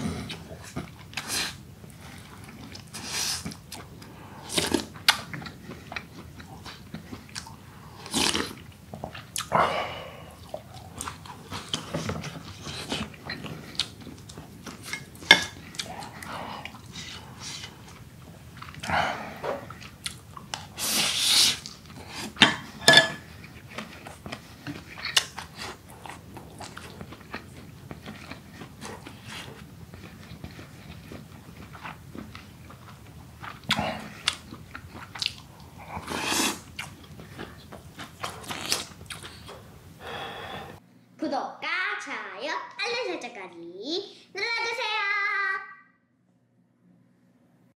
どうですか? 구독과 좋아요, 알림 설정까지 눌러주세요.